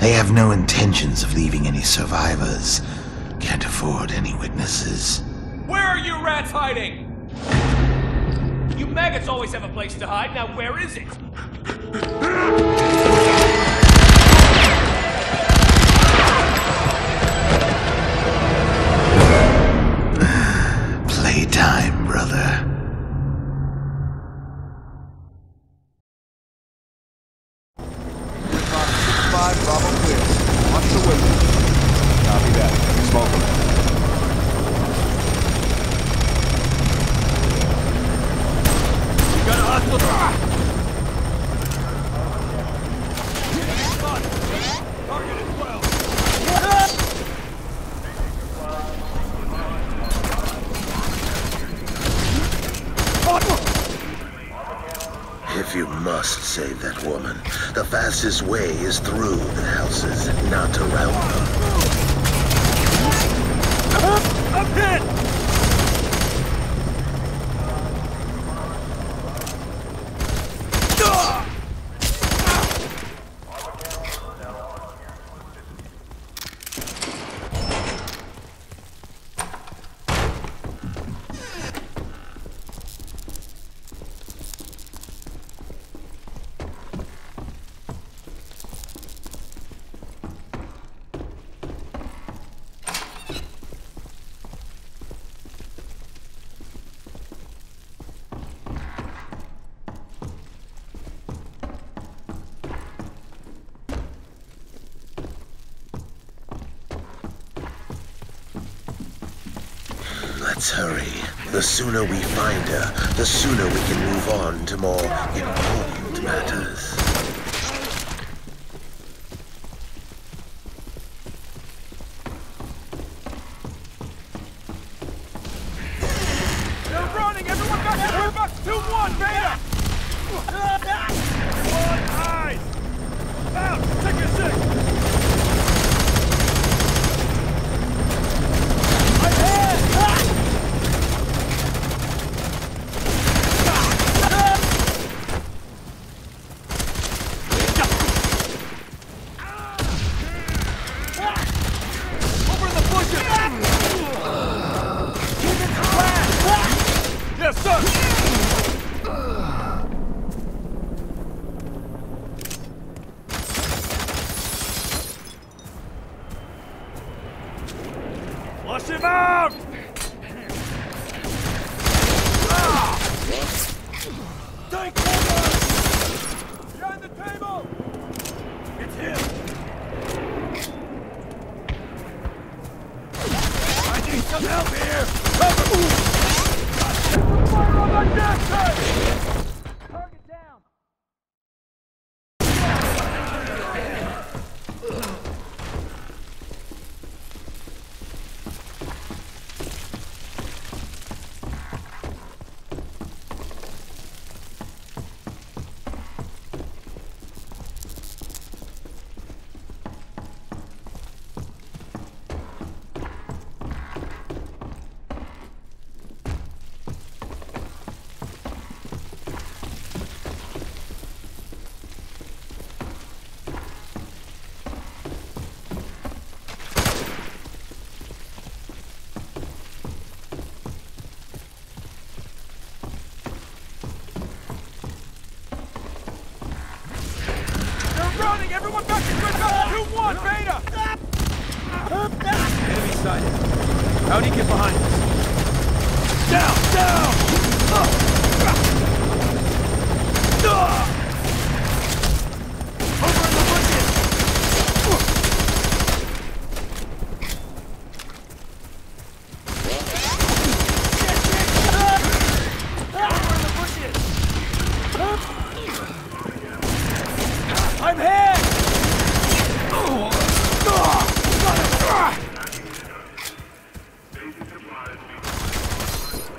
They have no intentions of leaving any survivors. Can't afford any witnesses. Where are you rats hiding? You maggots always have a place to hide. Now where is it? 5, Bravo clear. Watch the window. Copy that. Smoking. Got a hospital. Must save that woman, the fastest way is through the houses, not around them. Let's hurry. The sooner we find her, the sooner we can move on to more important matters. They're running! Everyone back to group up! 2-1, Beta! One eyes! Out! Take a six! I'm hit! Over in the bushes! Yes, sir! Flush him out! Ah! Tank over! Behind the table! It's him! I need some help here! Cover! Fire on the deck! How'd he get behind us? Down! Down! Over in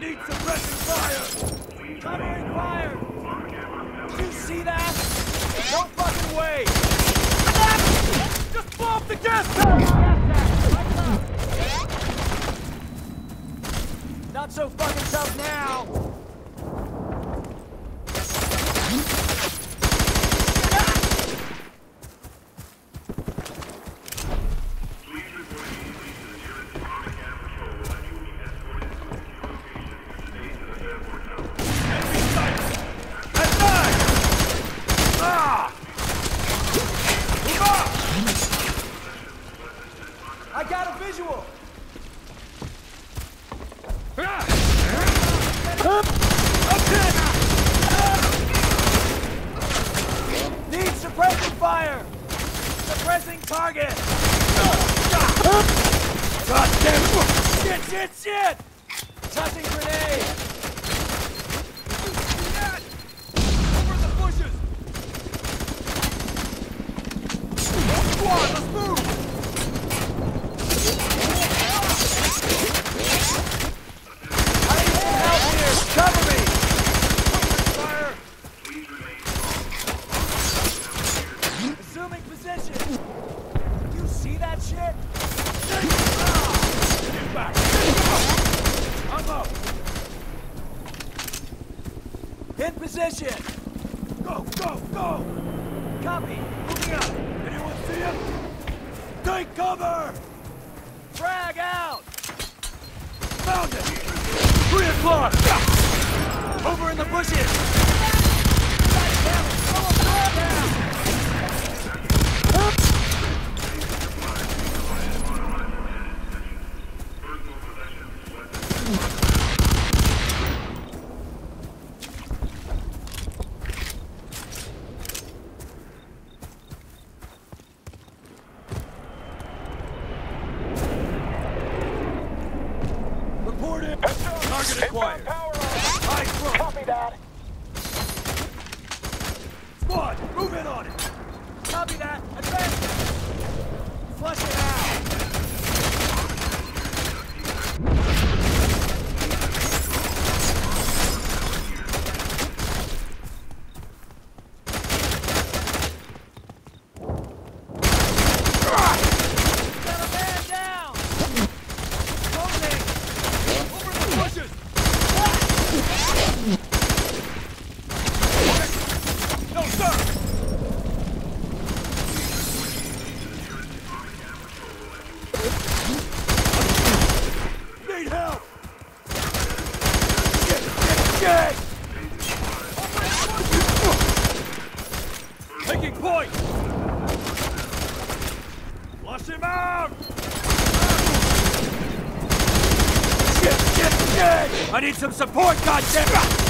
Need suppressing fire! Covering fire! You see that? No fucking way! Just blow up the gas tank! Not so fucking tough now! In position! Go, go, go! Copy! Moving up! Anyone see him? Take cover! Frag out! Found it! Three o'clock! Over in the bushes! Damn it, slow him down! Report in! Target acquired! Eyes closed! Copy that. Squad, move in on it! Copy that! Advance! Flush it out! Got a man down! Closing! Over the bushes! No, sir! Need help! Get, get, get! Taking point! Flush him out! Shit, shit, shit! I need some support, goddammit!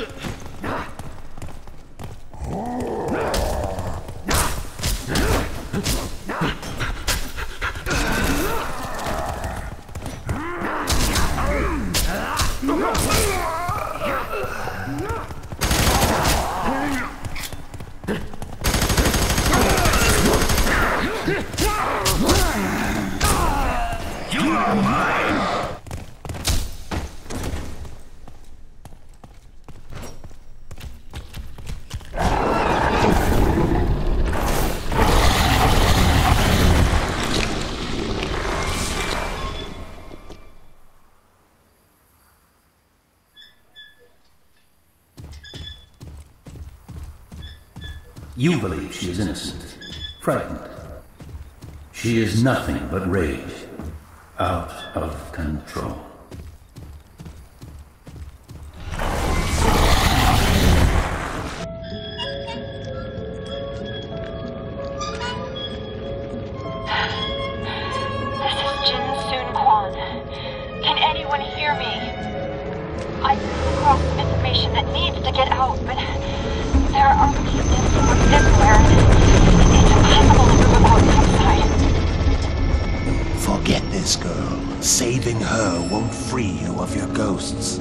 る。なあ。You believe she is innocent, frightened. She is nothing but rage, out of control. Free you of your ghosts.